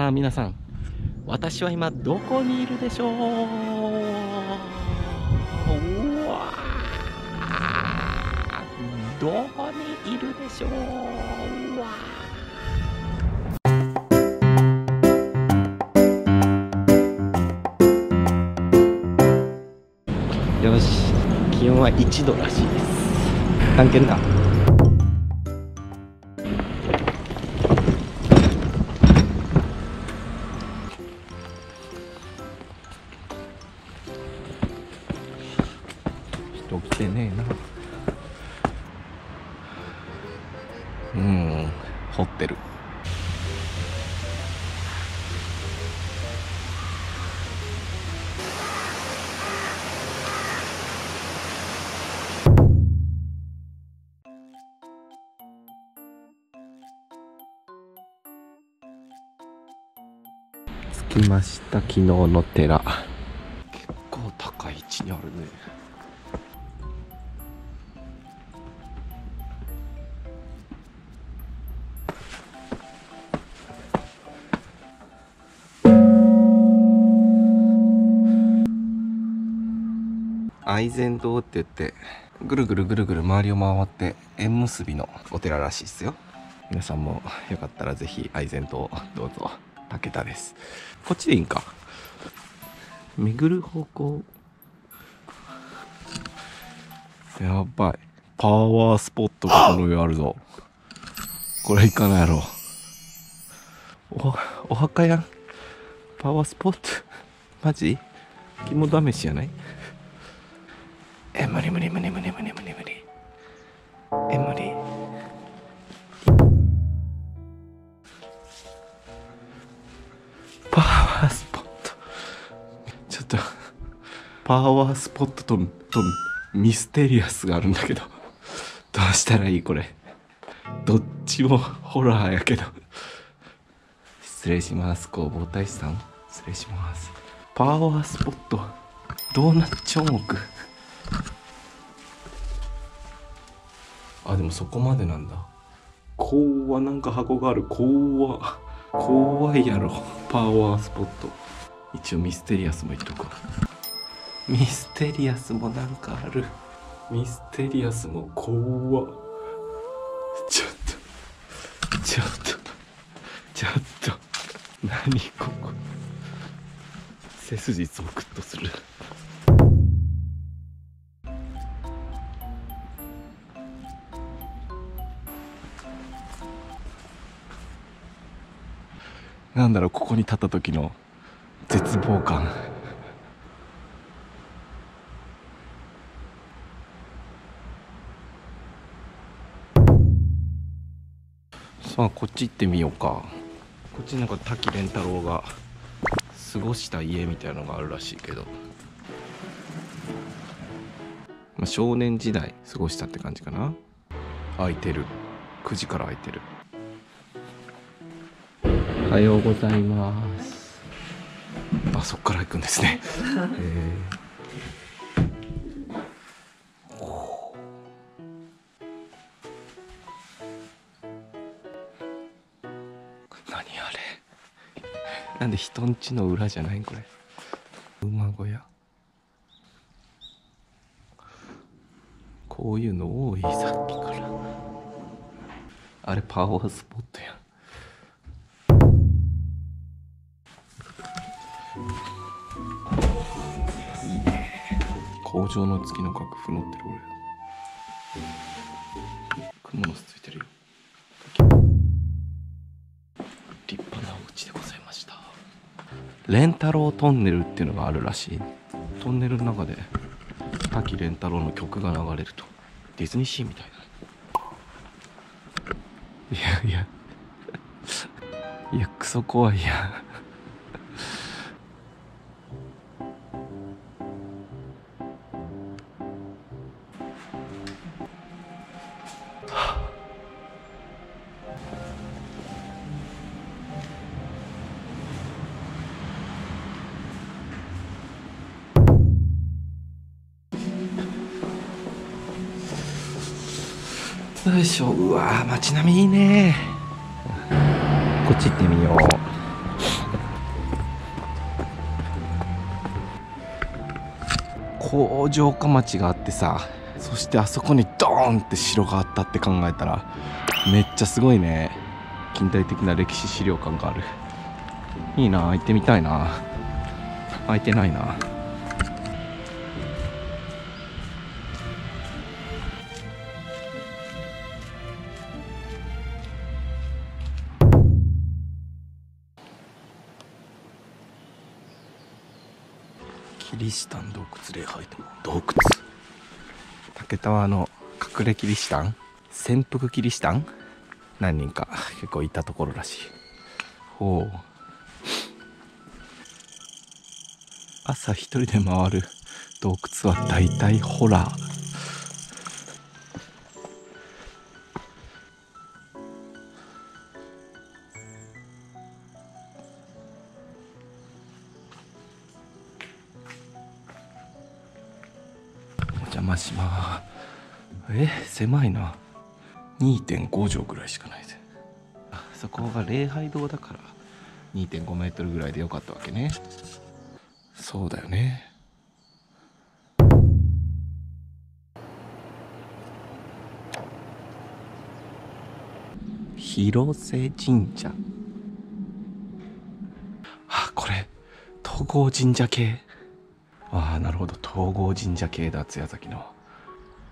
さあ皆さん私は今どこにいるでしょう？うわどこにいるでしょう？うわよし気温は1度らしいです。関係な人うん。掘ってる。着きました。昨日の寺。結構高い位置にあるね愛禅堂って言ってぐるぐるぐるぐる周りを回って縁結びのお寺らしいですよ。皆さんもよかったらぜひ愛禅堂どうぞ。武田です。こっちでいいんか。巡る方向。やばい。パワースポットがこの上あるぞ。これ行かないやろ。おお墓やん。パワースポット。マジ？肝試しやない？え無理無理無理無理無理無理無理。え無理。パワースポット。ちょっと。パワースポットととミステリアスがあるんだけど。どうしたらいいこれ。どっちもホラーやけど。失礼します。工房大師さん。失礼します。パワースポットドーナツ彫木あでもそこまでなんだ。怖なんか箱がある。怖怖いやろ。パワースポット。一応ミステリアスも言っとく。わミステリアスもなんかある。ミステリアスも怖ちょっと。ちょっと。ちょっと。何ここ。背筋ゾクッとするなんだろうここに立った時の絶望感。さあこっち行ってみようか。こっちなんか滝蓮太郎が過ごした家みたいのがあるらしいけど、まあ、少年時代過ごしたって感じかな。空いてる。9時から空いてる。おはようございます。あそっから行くんですね。えー。何あれ？なんで人んちの裏じゃないんこれ？馬小屋？こういうの多いさっきから。あれパワースポットやんいいね。工場の月の楽譜乗ってる俺。蜘蛛の巣ついてるよ。立派なお家でございました。レンタロウトンネルっていうのがあるらしい。トンネルの中で滝蓮太郎の曲が流れると。ディズニーシーみたいないやいや。いやクソ怖いやよいしょ。うわー街並みいいね。こっち行ってみよう。工場下町があってさそしてあそこにドーンって城があったって考えたらめっちゃすごいね。近代的な歴史資料館がある。いいな行ってみたいな。空いてないなキリシタン洞窟礼拝堂洞窟竹田はあの隠れキリシタン潜伏キリシタン何人か結構いたところらしい。ほう。朝一人で回る洞窟は大体ホラー。え狭いな。2.5畳ぐらいしかないぜ。あそこが礼拝堂だから。2.5メートルぐらいでよかったわけね。そうだよね。広瀬神社。あこれ東郷神社系。ああなるほど。東郷神社系だ津屋崎の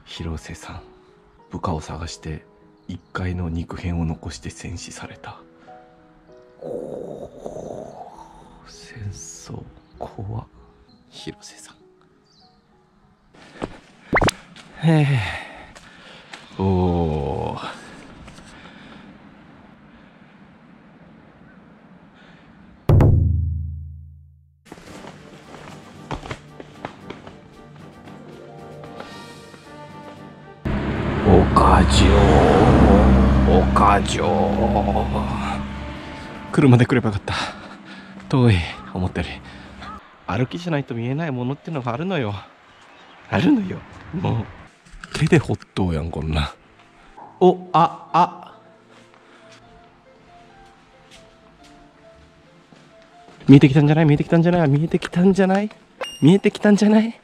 広瀬さん部下を探して1階の肉片を残して戦死された。戦争怖。広瀬さん。へえおお岡城車で来ればよかった。遠い思ったより歩きじゃないと見えないものってのがあるのよ。あるのよ。もう手でほっとうやんこんな。おああ。見えてきたんじゃない？見えてきたんじゃない？見えてきたんじゃない？見えてきたんじゃない？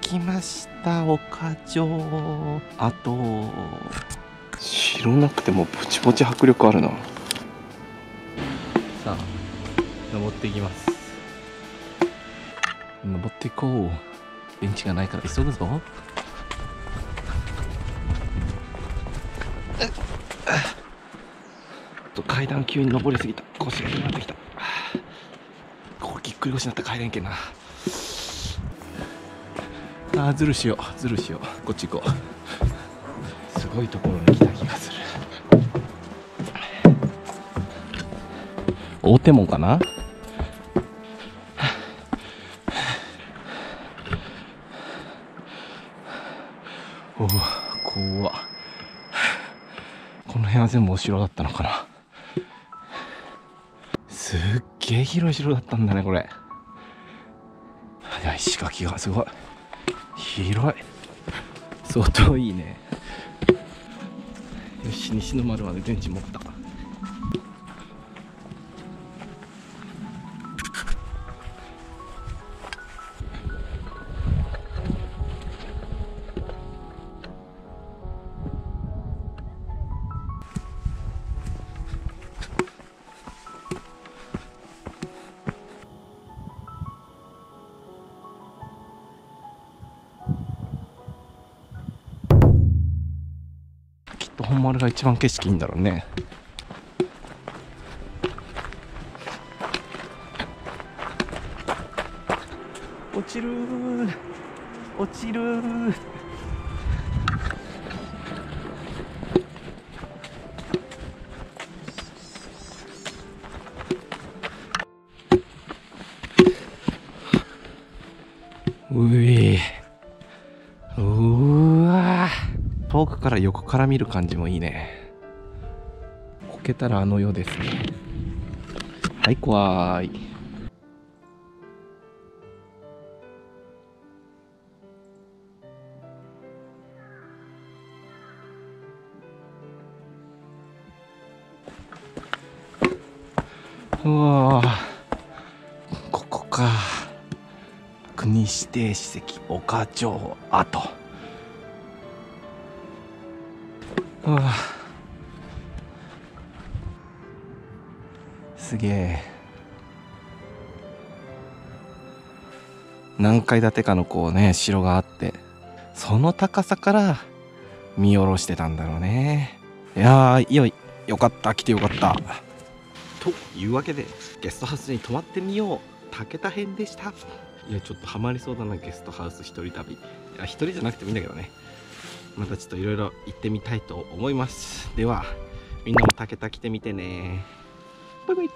着きました岡城あと城なくてもポチポチ迫力あるな。さあ登っていきます。登っていこう。ベンチがないから急ぐぞ。と階段急に登りすぎた。腰が痛くなってきた。ここぎっくり腰になったら帰れんけんなあーずるしようずるしよう。こっち行こう。すごいところに来た気がする。大手門かな？おお怖っ。この辺は全部お城だったのかな？すっげえ広い城だったんだねこれ。石垣がすごい広い。相当いいね。よし西の丸まで電池持った。丸が一番景色いいんだろうね。落ちる。ー落ちる。ーうえ。うーわー遠くから横から見る感じもいいね。こけたらあの世ですね。はい怖い。うわここか。国指定史跡岡城跡すげえ。何階建てかのこうね城があってその高さから見下ろしてたんだろうね。いやーよいよかった来てよかった。というわけでゲストハウスに泊まってみよう。武田編でした。いやちょっとハマりそうだなゲストハウス一人旅。いや一人じゃなくてもいいんだけどね。またちょっといろいろ行ってみたいと思います。ではみんなも武田来てみてね。バイバイ。